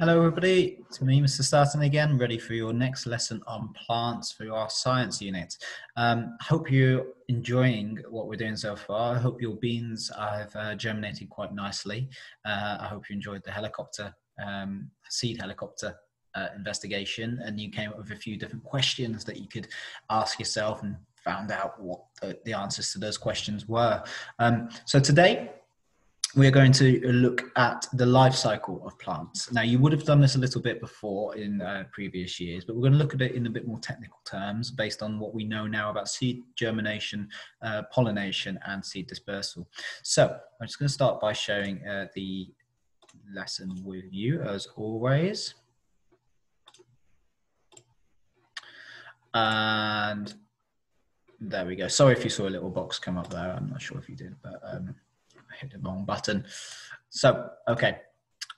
Hello everybody, it's me, Mr. Starton again, ready for your next lesson on plants for our science unit. Um, hope you're enjoying what we're doing so far. I hope your beans have uh, germinated quite nicely. Uh, I hope you enjoyed the helicopter, um, seed helicopter uh, investigation and you came up with a few different questions that you could ask yourself and found out what the, the answers to those questions were. Um, so today we're going to look at the life cycle of plants. Now, you would have done this a little bit before in uh, previous years, but we're going to look at it in a bit more technical terms based on what we know now about seed germination, uh, pollination, and seed dispersal. So, I'm just going to start by showing uh, the lesson with you as always. And there we go. Sorry if you saw a little box come up there. I'm not sure if you did, but um, hit the wrong button. So, okay.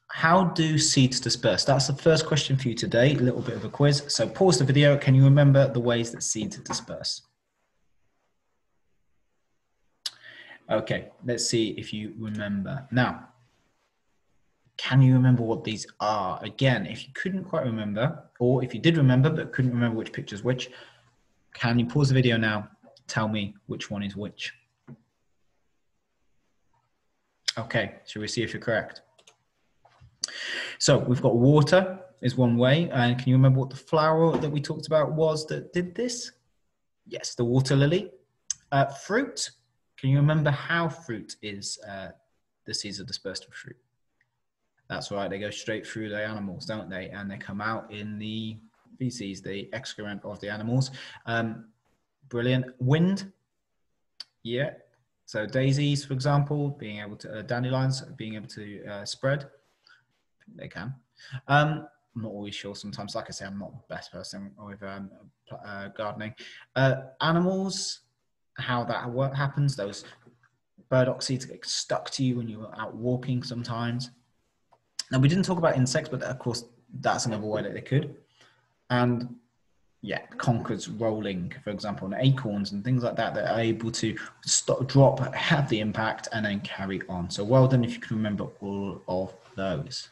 How do seeds disperse? That's the first question for you today. A little bit of a quiz. So pause the video. Can you remember the ways that seeds disperse? Okay, let's see if you remember. Now, can you remember what these are? Again, if you couldn't quite remember, or if you did remember but couldn't remember which picture's which, can you pause the video now? Tell me which one is which. Okay, should we see if you're correct? So we've got water is one way. And can you remember what the flower that we talked about was that did this? Yes, the water lily. Uh, fruit, can you remember how fruit is, uh, the seeds are dispersed of fruit? That's right, they go straight through the animals, don't they? And they come out in the feces, the excrement of the animals. Um, brilliant. Wind, yeah, so daisies, for example, being able to, uh, dandelions being able to uh, spread, they can. Um, I'm not always sure sometimes, like I say, I'm not the best person with um, uh, gardening. Uh, animals, how that work happens, those burdock seeds get stuck to you when you're out walking sometimes. Now, we didn't talk about insects, but of course, that's another way that they could. And yeah, conkers rolling, for example, and acorns and things like that that are able to stop, drop, have the impact, and then carry on. So well done if you can remember all of those.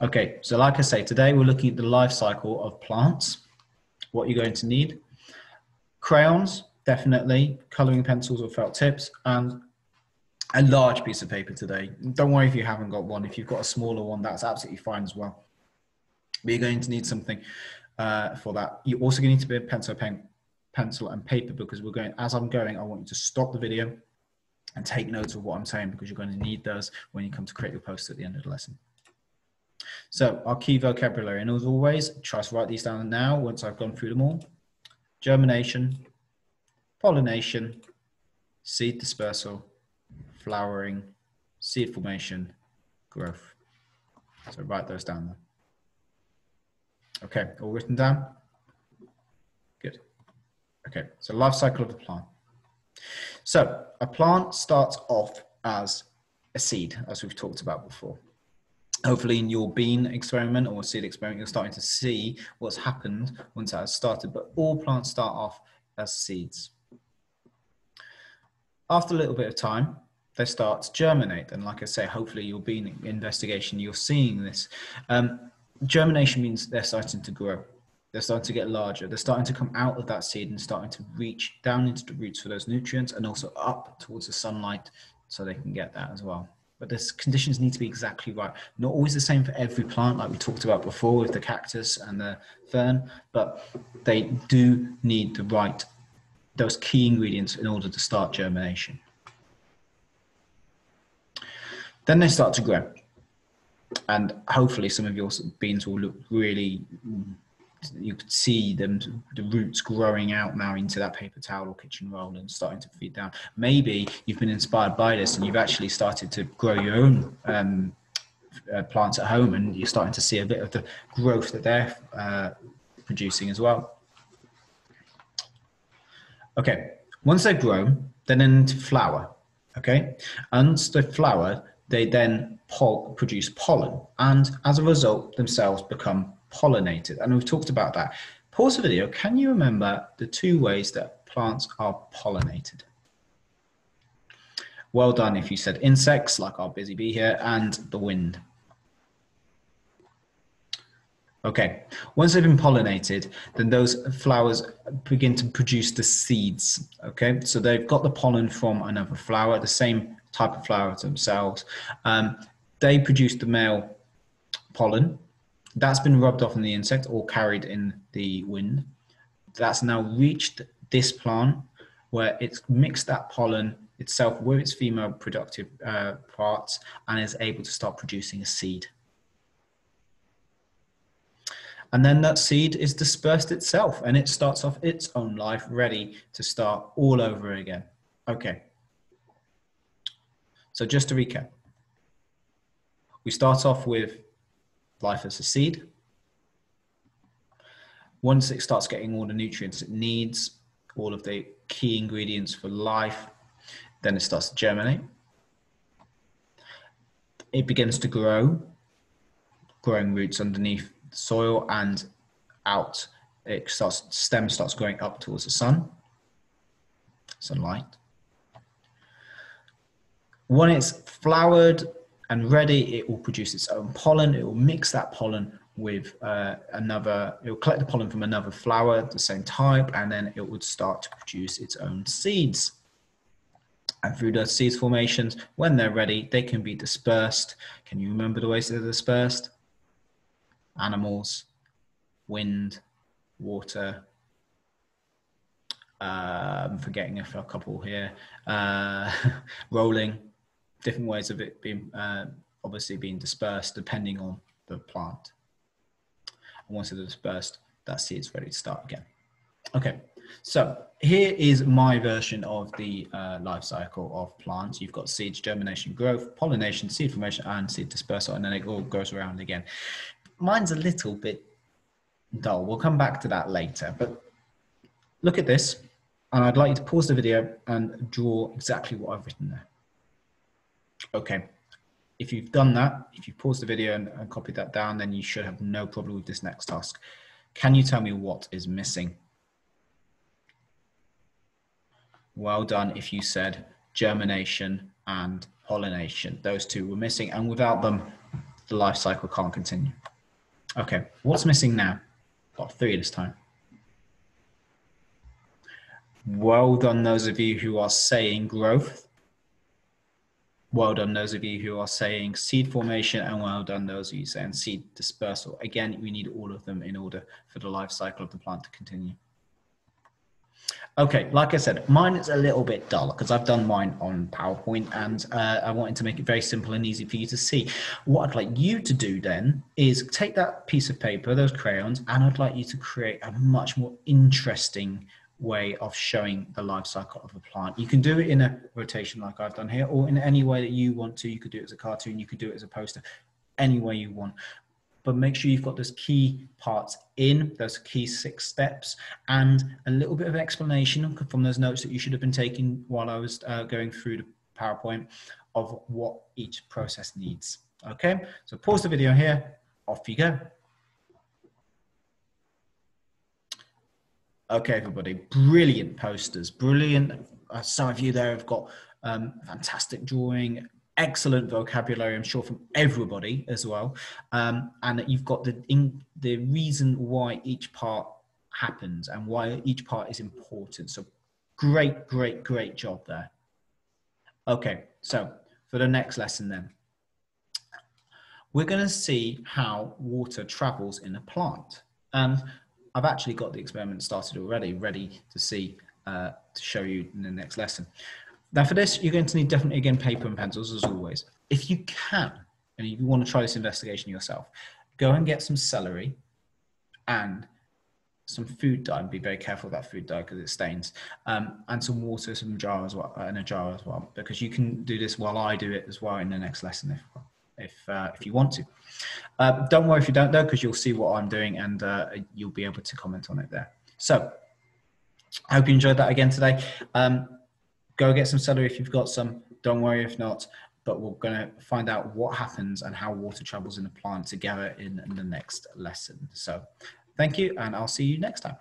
Okay, so like I say, today we're looking at the life cycle of plants. What you're going to need. Crayons, definitely, colouring pencils or felt tips, and a large piece of paper today. Don't worry if you haven't got one. If you've got a smaller one, that's absolutely fine as well. But you're going to need something uh, for that. You also going to need to be a pencil, pen, pencil and paper because we're going, as I'm going, I want you to stop the video and take notes of what I'm saying because you're going to need those when you come to create your post at the end of the lesson. So our key vocabulary, and as always, try to write these down now once I've gone through them all. Germination, pollination, seed dispersal, flowering, seed formation, growth. So write those down there. Okay, all written down? Good. Okay, so life cycle of a plant. So a plant starts off as a seed, as we've talked about before. Hopefully in your bean experiment or seed experiment, you're starting to see what's happened once that has started, but all plants start off as seeds. After a little bit of time, they start to germinate. And like I say, hopefully your bean investigation, you're seeing this. Um, germination means they're starting to grow. They're starting to get larger. They're starting to come out of that seed and starting to reach down into the roots for those nutrients and also up towards the sunlight so they can get that as well. But the conditions need to be exactly right. Not always the same for every plant, like we talked about before with the cactus and the fern, but they do need the right, those key ingredients in order to start germination. Then they start to grow and hopefully some of your beans will look really you could see them the roots growing out now into that paper towel or kitchen roll and starting to feed down. Maybe you've been inspired by this and you've actually started to grow your own um, uh, plants at home and you're starting to see a bit of the growth that they're uh, producing as well. Okay once they've grown then into flower okay? And the flower they then pol- produce pollen and as a result themselves become pollinated. And we've talked about that. Pause the video. Can you remember the two ways that plants are pollinated? Well done if you said insects, like our busy bee here, and the wind. Okay, once they've been pollinated, then those flowers begin to produce the seeds. Okay, so they've got the pollen from another flower, the same type of flower themselves. Um, they produce the male pollen. That's been rubbed off on the insect or carried in the wind. That's now reached this plant where it's mixed that pollen itself with its female productive uh, parts and is able to start producing a seed and then that seed is dispersed itself and it starts off its own life ready to start all over again. Okay. So just to recap, we start off with life as a seed. Once it starts getting all the nutrients it needs, all of the key ingredients for life, then it starts to germinate. It begins to grow, growing roots underneath the soil and out. It starts stem starts growing up towards the sun, sunlight. When it's flowered and ready, it will produce its own pollen. It will mix that pollen with uh, another, it will collect the pollen from another flower, the same type, and then it would start to produce its own seeds. And through those seeds formations, when they're ready, they can be dispersed. Can you remember the ways they're dispersed? animals, wind, water. Uh, I'm forgetting a couple here. Uh, rolling, different ways of it being uh, obviously being dispersed depending on the plant. And once it's dispersed, that seed's ready to start again. Okay, so here is my version of the uh, life cycle of plants. You've got seeds, germination, growth, pollination, seed formation, and seed dispersal, and then it all goes around again mine's a little bit dull. We'll come back to that later. But look at this, and I'd like you to pause the video and draw exactly what I've written there. Okay, if you've done that, if you've paused the video and, and copied that down, then you should have no problem with this next task. Can you tell me what is missing? Well done if you said germination and pollination. Those two were missing, and without them, the life cycle can't continue. Okay, what's missing now? Got three this time. Well done, those of you who are saying growth. Well done, those of you who are saying seed formation, and well done, those of you saying seed dispersal. Again, we need all of them in order for the life cycle of the plant to continue. Okay, like I said, mine is a little bit dull because I've done mine on PowerPoint and uh, I wanted to make it very simple and easy for you to see. What I'd like you to do then is take that piece of paper, those crayons, and I'd like you to create a much more interesting way of showing the life cycle of a plant. You can do it in a rotation like I've done here or in any way that you want to. You could do it as a cartoon, you could do it as a poster, any way you want but make sure you've got those key parts in, those key six steps, and a little bit of explanation from those notes that you should have been taking while I was uh, going through the PowerPoint of what each process needs. Okay, so pause the video here, off you go. Okay, everybody, brilliant posters, brilliant. Uh, some of you there have got um, fantastic drawing, excellent vocabulary, I'm sure, from everybody as well. Um, and you've got the in, the reason why each part happens and why each part is important. So great, great, great job there. Okay, so for the next lesson then, we're going to see how water travels in a plant. And I've actually got the experiment started already, ready to see, uh, to show you in the next lesson. Now for this, you're going to need definitely again paper and pencils as always. If you can, and you want to try this investigation yourself, go and get some celery and some food dye and be very careful that food dye because it stains um, and some water some jar as well in a jar as well because you can do this while i do it as well in the next lesson if if uh, if you want to uh, don't worry if you don't though because you'll see what i'm doing and uh, you'll be able to comment on it there so i hope you enjoyed that again today um, go get some celery if you've got some. Don't worry if not. But we're going to find out what happens and how water travels in a plant together in, in the next lesson. So thank you, and I'll see you next time.